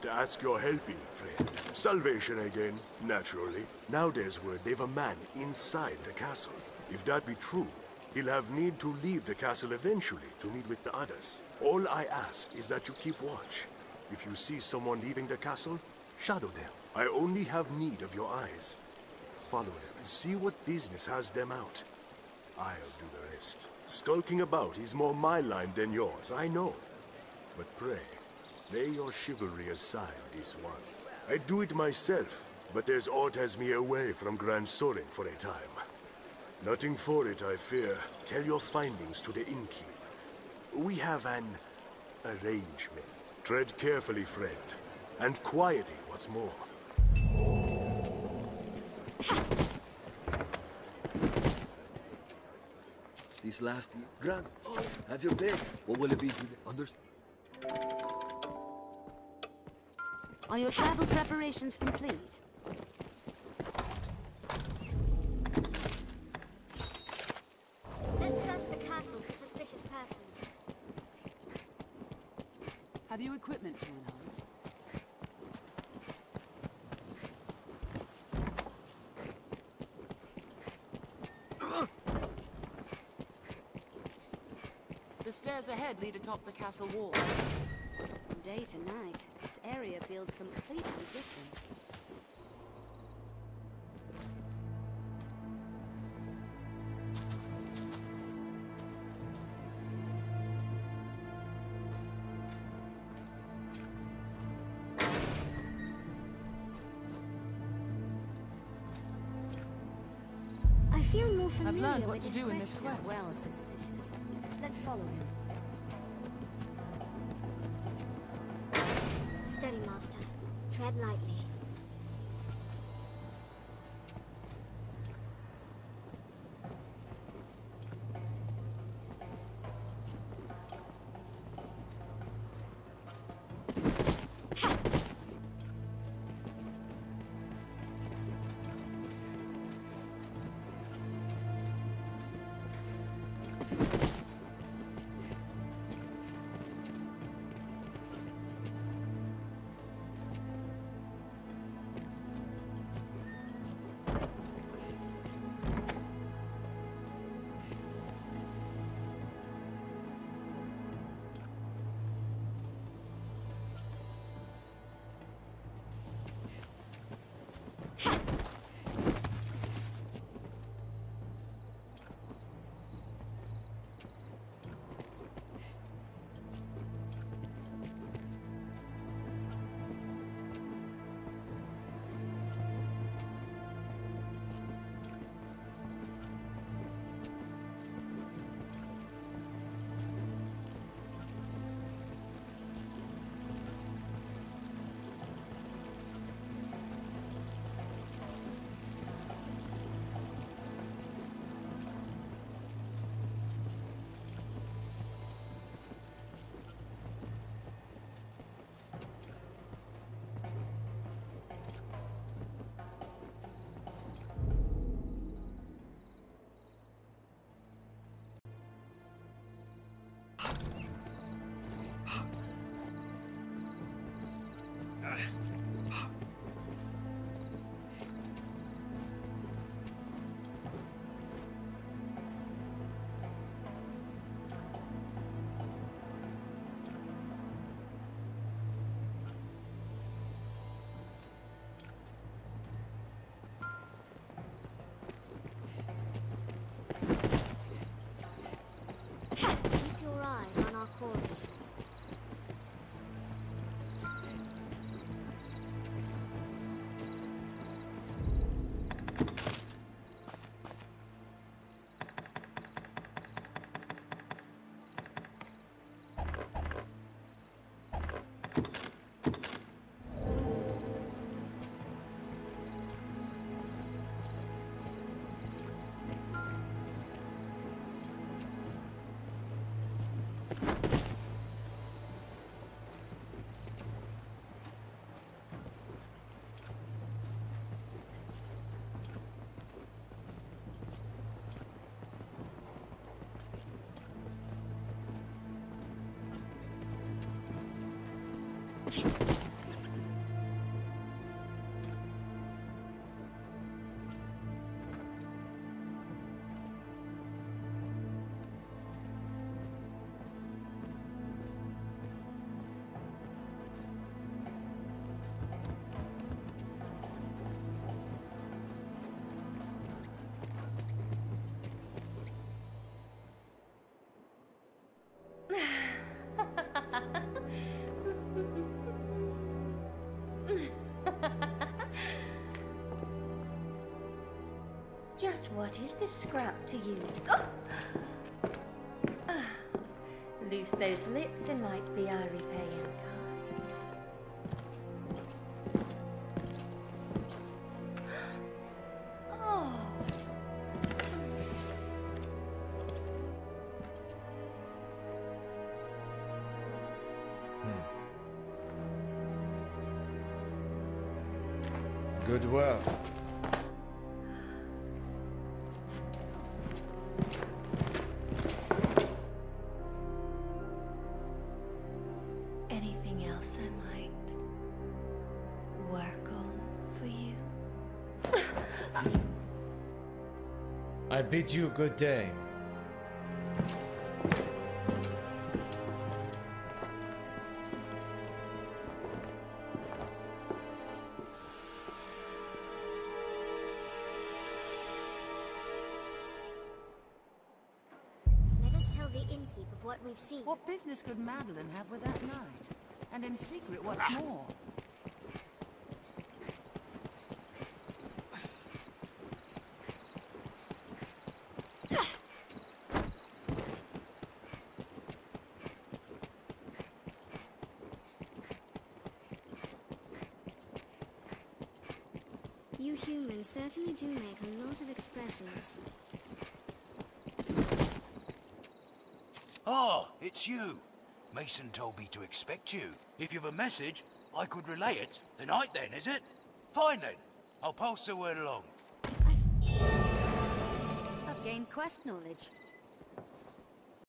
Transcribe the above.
to ask your helping, friend. Salvation again, naturally. Now there's word they've a man inside the castle. If that be true, he'll have need to leave the castle eventually to meet with the others. All I ask is that you keep watch. If you see someone leaving the castle, shadow them. I only have need of your eyes. Follow them and see what business has them out. I'll do the rest. Skulking about is more my line than yours, I know. But pray, lay your chivalry aside this once. I do it myself, but there's aught has me away from Gran Soren for a time. Nothing for it, I fear. Tell your findings to the innkeep. We have an arrangement. Tread carefully, friend. And quietly, what's more. This last year. Grant, oh, have your pick. What will it be to the others? Are your travel preparations complete? Let's search the castle for suspicious persons. Have you equipment to enhance? The stairs ahead lead atop the castle walls. From day to night, this area I feel more familiar learned what with to do in this quest. Well suspicious. Let's follow him. Steady, Master. Tread lightly. Eyes Just what is this scrap to you? Oh! Loose those lips and might be our repaying Good work. Anything else I might work on for you? I bid you good day. Of what we've seen. What business could Madeleine have with that knight? And in secret, what's ah. more? You humans certainly do make a lot of expressions. Ah, it's you. Mason told me to expect you. If you've a message, I could relay it. Tonight then, is it? Fine then. I'll pass the word along. I've gained quest knowledge.